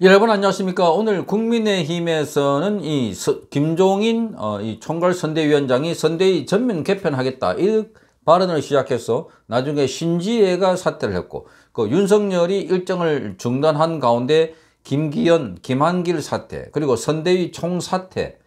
여러분 안녕하십니까? 오늘 국민의힘에서는 이 서, 김종인 어, 이 총괄 선대위원장이 선대위 전면 개편하겠다. 이 발언을 시작해서 나중에 신지혜가 사퇴를 했고 그 윤석열이 일정을 중단한 가운데 김기현, 김한길 사퇴 그리고 선대위 총사퇴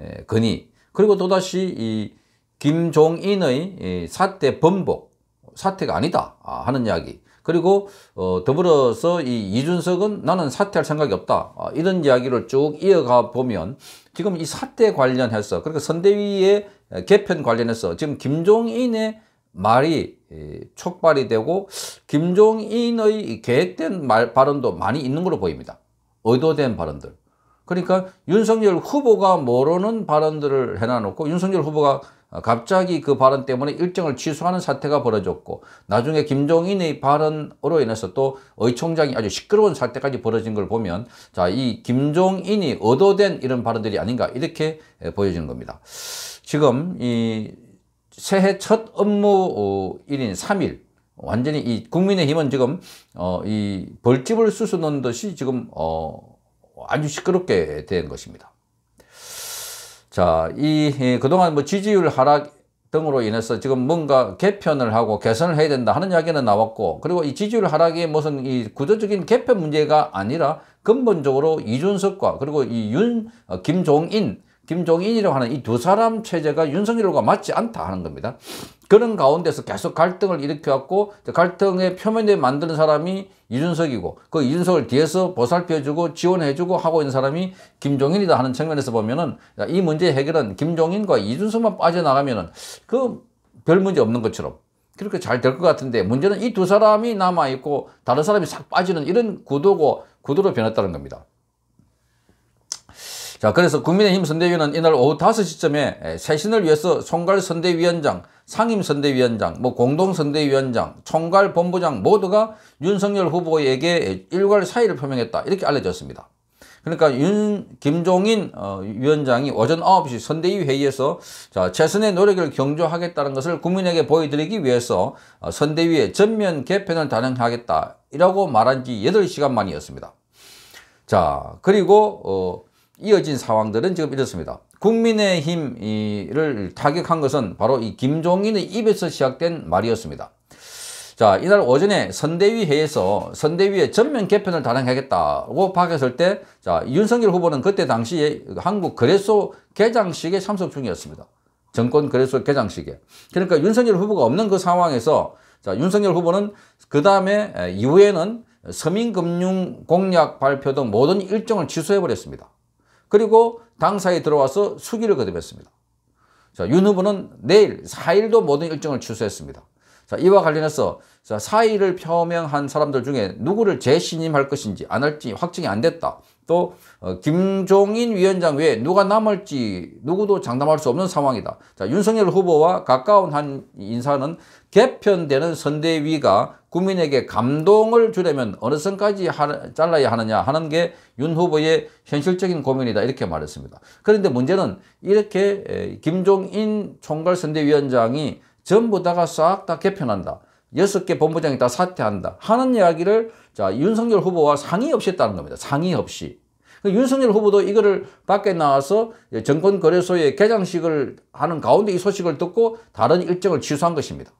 에, 건의 그리고 또다시 이 김종인의 이 사퇴 번복 사퇴가 아니다 아, 하는 이야기 그리고 어, 더불어서 이 이준석은 나는 사퇴할 생각이 없다. 어, 이런 이야기를 쭉 이어가 보면 지금 이 사퇴 관련해서 그러니까 선대위의 개편 관련해서 지금 김종인의 말이 촉발이 되고 김종인의 계획된 말, 발언도 많이 있는 걸로 보입니다. 의도된 발언들. 그러니까 윤석열 후보가 모르는 발언들을 해놔놓고 윤석열 후보가 어, 갑자기 그 발언 때문에 일정을 취소하는 사태가 벌어졌고 나중에 김종인의 발언으로 인해서 또 의총장이 아주 시끄러운 사태까지 벌어진 걸 보면 자 이 김종인이 의도된 이런 발언들이 아닌가 이렇게 보여지는 겁니다. 지금 이 새해 첫 업무일인 3일 완전히 이 국민의힘은 지금 어 이 벌집을 쑤수는 듯이 지금 어 아주 시끄럽게 된 것입니다. 자, 이 그동안 뭐 지지율 하락 등으로 인해서 지금 뭔가 개편을 하고 개선을 해야 된다 하는 이야기는 나왔고 그리고 이 지지율 하락이 무슨 이 구조적인 개편 문제가 아니라 근본적으로 이준석과 그리고 이윤 어, 김종인 김종인이라고 하는 이 두 사람 체제가 윤석열과 맞지 않다 하는 겁니다. 그런 가운데서 계속 갈등을 일으켜왔고 갈등의 표면에 만드는 사람이 이준석이고 그 이준석을 뒤에서 보살펴주고 지원해주고 하고 있는 사람이 김종인이다 하는 측면에서 보면은 이 문제 해결은 김종인과 이준석만 빠져나가면은 그 별 문제 없는 것처럼 그렇게 잘 될 것 같은데 문제는 이 두 사람이 남아있고 다른 사람이 싹 빠지는 이런 구도고 구도로 변했다는 겁니다. 자, 그래서 국민의힘 선대위는 이날 오후 5시쯤에 새신을 위해서 총괄 선대위원장, 상임 선대위원장, 뭐 공동 선대위원장, 총괄 본부장 모두가 윤석열 후보에게 일괄 사의를 표명했다. 이렇게 알려졌습니다. 그러니까 윤 김종인 어, 위원장이 오전 9시 선대위 회의에서 자, 최선의 노력을 경조하겠다는 것을 국민에게 보여드리기 위해서 어, 선대위의 전면 개편을 단행하겠다라고 말한 지 8시간 만이었습니다. 자, 그리고 어, 이어진 상황들은 지금 이렇습니다. 국민의힘을 타격한 것은 바로 이 김종인의 입에서 시작된 말이었습니다. 자, 이날 오전에 선대위 회에서 선대위의 전면 개편을 단행하겠다고 밝혔을 때, 자, 윤석열 후보는 그때 당시에 한국 거래소 개장식에 참석 중이었습니다. 정권 거래소 개장식에. 그러니까 윤석열 후보가 없는 그 상황에서, 자, 윤석열 후보는 그 다음에 이후에는 서민금융 공약 발표 등 모든 일정을 취소해버렸습니다. 그리고 당사에 들어와서 수기를 거듭했습니다. 자, 윤 후보는 내일 4일도 모든 일정을 취소했습니다. 자, 이와 관련해서 자, 4일을 표명한 사람들 중에 누구를 재신임할 것인지 안 할지 확정이 안 됐다. 또 어, 김종인 위원장 외에 누가 남을지 누구도 장담할 수 없는 상황이다. 자, 윤석열 후보와 가까운 한 인사는 개편되는 선대위가 국민에게 감동을 주려면 어느 선까지 하, 잘라야 하느냐 하는 게 윤 후보의 현실적인 고민이다 이렇게 말했습니다. 그런데 문제는 이렇게 김종인 총괄선대위원장이 전부 다가 싹 다 개편한다. 여섯 개 본부장이 다 사퇴한다. 하는 이야기를 자 윤석열 후보와 상의 없이 했다는 겁니다. 상의 없이. 그 윤석열 후보도 이거를 밖에 나와서 정권거래소의 개장식을 하는 가운데 이 소식을 듣고 다른 일정을 취소한 것입니다.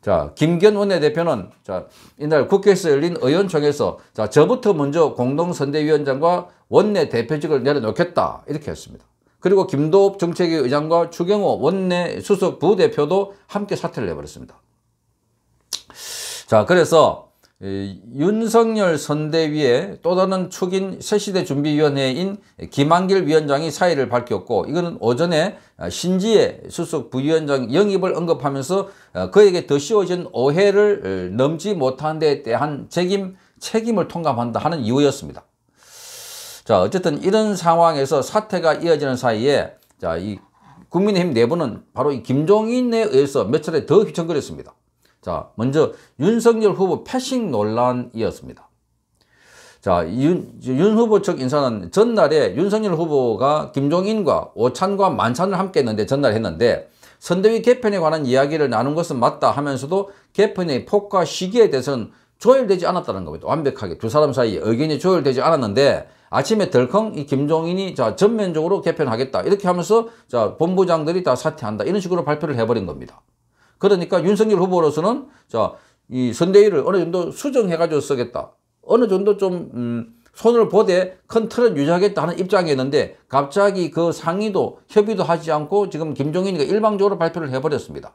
자, 김기현 원내대표는 자, 이날 국회에서 열린 의원총회에서 자, 저부터 먼저 공동선대위원장과 원내대표직을 내려놓겠다. 이렇게 했습니다. 그리고 김도읍 정책위 의장과 추경호 원내 수석 부대표도 함께 사퇴를 해버렸습니다. 자, 그래서 윤석열 선대위의 또 다른 축인 새시대 준비위원회인 김한길 위원장이 사의를 밝혔고 이거는 오전에 신지혜 수석 부위원장 영입을 언급하면서 그에게 더 씌워진 오해를 넘지 못한 데 대한 책임, 책임을 통감한다 하는 이유였습니다. 자, 어쨌든 이런 상황에서 사태가 이어지는 사이에 자, 이 국민의힘 내부는 바로 이 김종인에 의해서 몇 차례 더 휘청거렸습니다. 자, 먼저 윤석열 후보 패싱 논란이었습니다. 자, 윤, 윤 후보 측 인사는 전날에 윤석열 후보가 김종인과 오찬과 만찬을 함께 했는데 전날 했는데 선대위 개편에 관한 이야기를 나눈 것은 맞다 하면서도 개편의 폭과 시기에 대해서는 조율되지 않았다는 겁니다. 완벽하게 두 사람 사이에 의견이 조율되지 않았는데 아침에 덜컹 이 김종인이 자 전면적으로 개편하겠다 이렇게 하면서 자 본부장들이 다 사퇴한다 이런 식으로 발표를 해버린 겁니다. 그러니까 윤석열 후보로서는 자 이 선대위를 어느 정도 수정해가지고 쓰겠다. 어느 정도 좀 음, 손을 보되 큰 틀은 유지하겠다 하는 입장이었는데 갑자기 그 상의도 협의도 하지 않고 지금 김종인이가 일방적으로 발표를 해버렸습니다.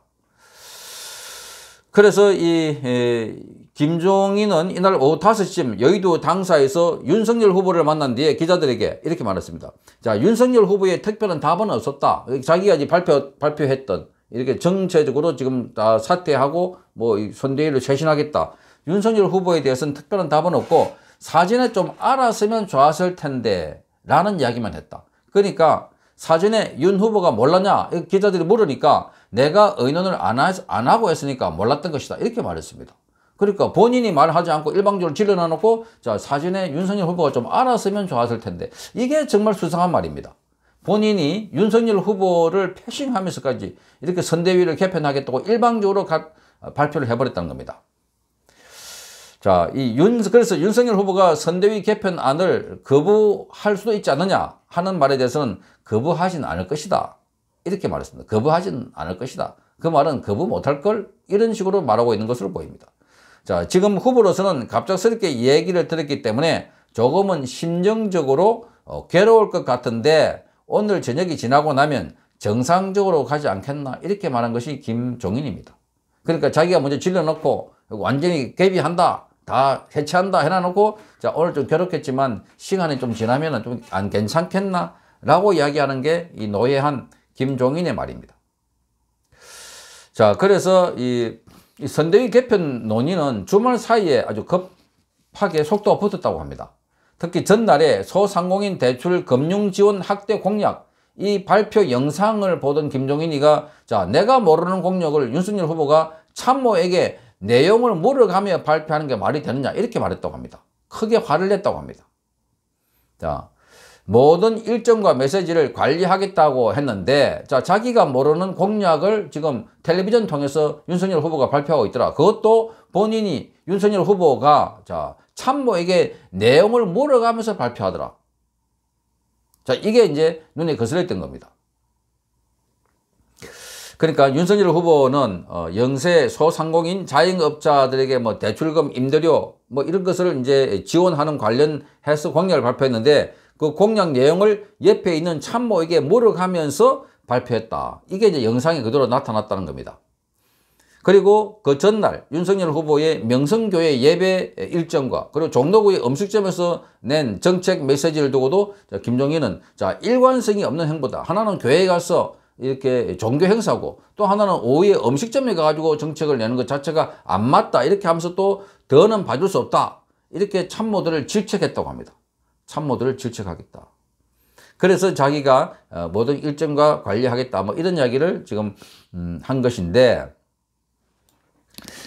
그래서 이 에, 김종인은 이날 오후 5시쯤 여의도 당사에서 윤석열 후보를 만난 뒤에 기자들에게 이렇게 말했습니다. 자, 윤석열 후보의 특별한 답은 없었다. 자기가 이제 발표, 발표했던 이렇게 정체적으로 지금 다 사퇴하고 뭐 선대위를 쇄신하겠다. 윤석열 후보에 대해서는 특별한 답은 없고 사전에 좀 알았으면 좋았을 텐데 라는 이야기만 했다. 그러니까 사전에 윤 후보가 몰랐냐? 기자들이 물으니까 내가 의논을 안, 하, 안 하고 했으니까 몰랐던 것이다. 이렇게 말했습니다. 그러니까 본인이 말하지 않고 일방적으로 질러놔 놓고 자 사전에 윤석열 후보가 좀 알았으면 좋았을 텐데 이게 정말 수상한 말입니다. 본인이 윤석열 후보를 패싱하면서까지 이렇게 선대위를 개편하겠다고 일방적으로 가, 발표를 해버렸다는 겁니다. 자, 이 윤, 그래서 윤석열 후보가 선대위 개편안을 거부할 수도 있지 않느냐 하는 말에 대해서는 거부하진 않을 것이다. 이렇게 말했습니다. 거부하진 않을 것이다. 그 말은 거부 못할 걸 이런 식으로 말하고 있는 것으로 보입니다. 자, 지금 후보로서는 갑작스럽게 얘기를 들었기 때문에 조금은 심정적으로 어, 괴로울 것 같은데 오늘 저녁이 지나고 나면 정상적으로 가지 않겠나 이렇게 말한 것이 김종인입니다. 그러니까 자기가 먼저 질러놓고 완전히 개비한다. 다 해체한다 해놔놓고 자 오늘 좀 괴롭겠지만 시간이 좀 지나면 좀 안 괜찮겠나 라고 이야기하는 게 이 노예한 김종인의 말입니다. 자 그래서 이, 이 선대위 개편 논의는 주말 사이에 아주 급하게 속도가 붙었다고 합니다. 특히 전날에 소상공인 대출 금융 지원 확대 공약 이 발표 영상을 보던 김종인이가 자 내가 모르는 공약을 윤석열 후보가 참모에게 내용을 물어가며 발표하는 게 말이 되느냐 이렇게 말했다고 합니다. 크게 화를 냈다고 합니다. 자, 모든 일정과 메시지를 관리하겠다고 했는데 자 자기가 모르는 공약을 지금 텔레비전 통해서 윤석열 후보가 발표하고 있더라. 그것도 본인이 윤석열 후보가 자 참모에게 내용을 물어가면서 발표하더라. 자 이게 이제 눈에 거슬렸던 겁니다. 그러니까 윤석열 후보는 어, 영세 소상공인 자영업자들에게 뭐 대출금, 임대료 뭐 이런 것을 이제 지원하는 관련해서 공약을 발표했는데 그 공약 내용을 옆에 있는 참모에게 물어가면서 발표했다. 이게 이제 영상에 그대로 나타났다는 겁니다. 그리고 그 전날 윤석열 후보의 명성교회 예배 일정과 그리고 종로구의 음식점에서 낸 정책 메시지를 두고도 김종인은 자 일관성이 없는 행보다 하나는 교회에 가서 이렇게 종교 행사고 또 하나는 오후에 음식점에 가가지고 정책을 내는 것 자체가 안 맞다 이렇게 하면서 또 더는 봐줄 수 없다 이렇게 참모들을 질책했다고 합니다. 참모들을 질책하겠다. 그래서 자기가 어, 모든 일정과 관리하겠다 뭐 이런 이야기를 지금 음, 한 것인데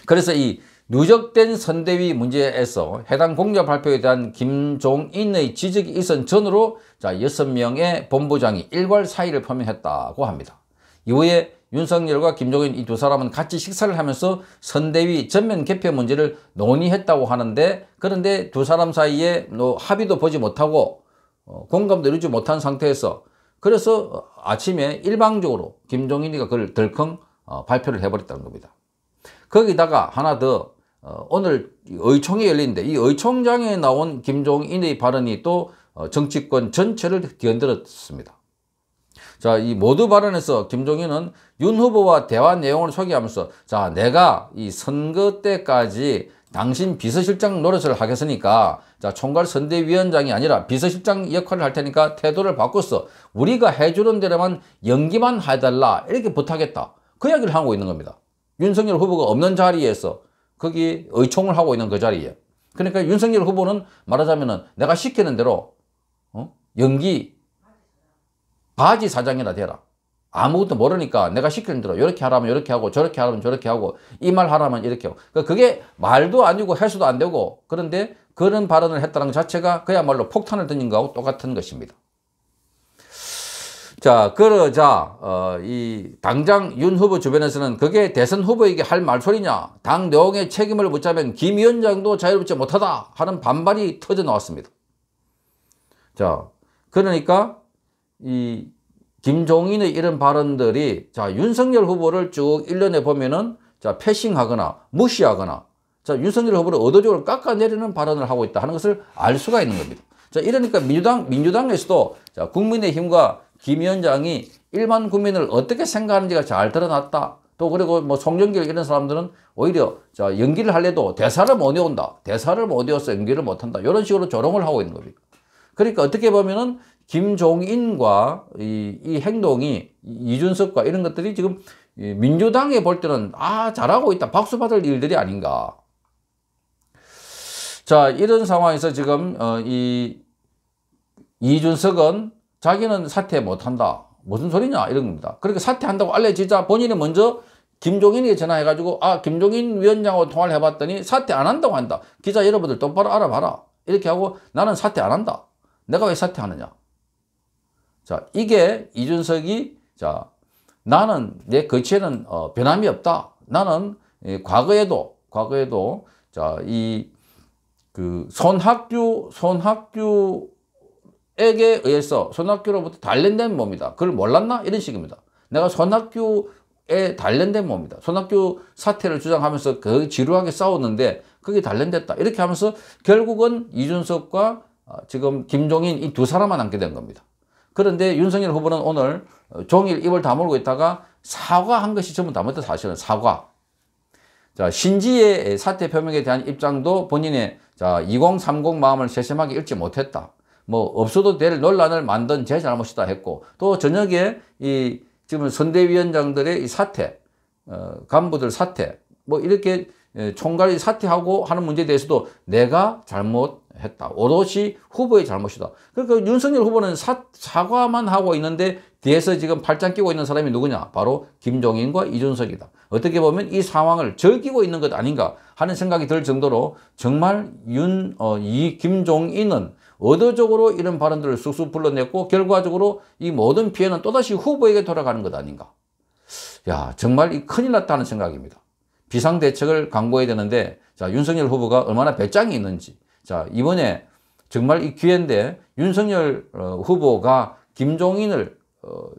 그래서 이 누적된 선대위 문제에서 해당 공작 발표에 대한 김종인의 지적이 있은 전으로 자, 6명의 본부장이 일괄 사의를 표명했다고 합니다. 이후에 윤석열과 김종인 이 두 사람은 같이 식사를 하면서 선대위 전면 개표 문제를 논의했다고 하는데 그런데 두 사람 사이에 뭐 합의도 보지 못하고 어, 공감도 이루지 못한 상태에서 그래서 아침에 일방적으로 김종인이가 그걸 덜컹 어, 발표를 해버렸다는 겁니다. 거기다가 하나 더 어, 오늘 의총이 열리는데 이 의총장에 나온 김종인의 발언이 또 어, 정치권 전체를 뒤흔들었습니다. 자, 이 모두 발언에서 김종인은 윤 후보와 대화 내용을 소개하면서 자, 내가 이 선거 때까지 당신 비서실장 노릇을 하겠으니까 자, 총괄 선대위원장이 아니라 비서실장 역할을 할 테니까 태도를 바꿨어. 우리가 해주는 대로만 연기만 해달라. 이렇게 부탁했다. 그 이야기를 하고 있는 겁니다. 윤석열 후보가 없는 자리에서 거기 의총을 하고 있는 그 자리에. 그러니까 윤석열 후보는 말하자면은 내가 시키는 대로 어? 연기 바지 사장이나 되라. 아무것도 모르니까 내가 시키는 대로 이렇게 하라면 이렇게 하고 저렇게 하라면 저렇게 하고 이 말 하라면 이렇게 하고 그러니까 그게 말도 아니고 해서도 안 되고 그런데 그런 발언을 했다는 것 자체가 그야말로 폭탄을 던진 거하고 똑같은 것입니다. 자, 그러자, 어, 이, 당장 윤 후보 주변에서는 그게 대선 후보에게 할 말소리냐. 당 내용에 책임을 묻자면 김 위원장도 자유롭지 못하다. 하는 반발이 터져 나왔습니다. 자, 그러니까 이 김종인의 이런 발언들이 자, 윤석열 후보를 쭉 일련에 보면은 자, 패싱하거나 무시하거나 자, 윤석열 후보를 의도적으로 깎아내리는 발언을 하고 있다 하는 것을 알 수가 있는 겁니다. 자, 이러니까 민주당, 민주당에서도 자, 국민의힘과 김 위원장이 일반 국민을 어떻게 생각하는지가 잘 드러났다. 또 그리고 뭐 송영길 이런 사람들은 오히려 자 연기를 할래도 대사를 못 외운다. 대사를 못 외워서 연기를 못한다. 이런 식으로 조롱을 하고 있는 겁니다. 그러니까 어떻게 보면은 김종인과 이, 이 행동이 이준석과 이런 것들이 지금 민주당에 볼 때는 아 잘하고 있다 박수 받을 일들이 아닌가. 자 이런 상황에서 지금 어, 이 이준석은 자기는 사퇴 못한다. 무슨 소리냐 이런 겁니다. 그러니까 사퇴한다고 알려지자 본인이 먼저 김종인에게 전화해가지고 아 김종인 위원장하고 통화를 해봤더니 사퇴 안 한다고 한다. 기자 여러분들 똑바로 알아봐라. 이렇게 하고 나는 사퇴 안 한다. 내가 왜 사퇴하느냐. 자 이게 이준석이 자 나는 내 거치에는 어, 변함이 없다. 나는 예, 과거에도 과거에도 자이 그 손학규 손학규 에게 의해서 손학규로부터 단련된 몸이다. 그걸 몰랐나? 이런 식입니다. 내가 손학규에 단련된 몸이다. 손학규 사태를 주장하면서 그 지루하게 싸웠는데 그게 단련됐다. 이렇게 하면서 결국은 이준석과 어, 지금 김종인 이 두 사람만 남게 된 겁니다. 그런데 윤석열 후보는 오늘 종일 입을 다물고 있다가 사과한 것이 전부 다못다 사실은 사과. 자, 신지의 사태 표명에 대한 입장도 본인의 자, 2030 마음을 세심하게 읽지 못했다. 뭐 없어도 될 논란을 만든 제 잘못이다 했고 또 저녁에 이 지금 선대위원장들의 이 사태 어, 간부들 사태 뭐 이렇게 예, 총괄이 사퇴하고 하는 문제에 대해서도 내가 잘못했다. 오롯이 후보의 잘못이다. 그러니까 윤석열 후보는 사, 사과만 하고 있는데 뒤에서 지금 팔짱 끼고 있는 사람이 누구냐? 바로 김종인과 이준석이다. 어떻게 보면 이 상황을 즐기고 있는 것 아닌가 하는 생각이 들 정도로 정말 윤, 어, 이 김종인은 의도적으로 이런 발언들을 쑥쑥 불러냈고 결과적으로 이 모든 피해는 또다시 후보에게 돌아가는 것 아닌가. 야, 정말 이 큰일 났다는 생각입니다. 비상대책을 강구해야 되는데, 자, 윤석열 후보가 얼마나 배짱이 있는지. 자, 이번에 정말 이 기회인데, 윤석열 어, 후보가 김종인을, 어,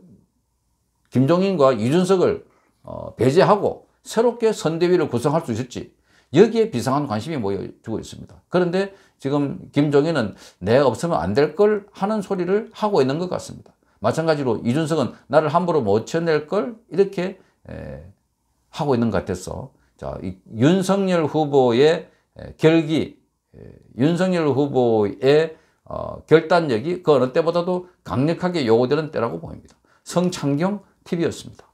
김종인과 이준석을 어, 배제하고 새롭게 선대위를 구성할 수 있을지, 여기에 비상한 관심이 모여주고 있습니다. 그런데 지금 김종인은 내가 없으면 안 될 걸 하는 소리를 하고 있는 것 같습니다. 마찬가지로 이준석은 나를 함부로 못 쳐낼 걸 이렇게 에, 하고 있는 것 같아서 자, 이 윤석열 후보의 결기, 윤석열 후보의 어, 결단력이 그 어느 때보다도 강력하게 요구되는 때라고 보입니다. 성창경 TV였습니다.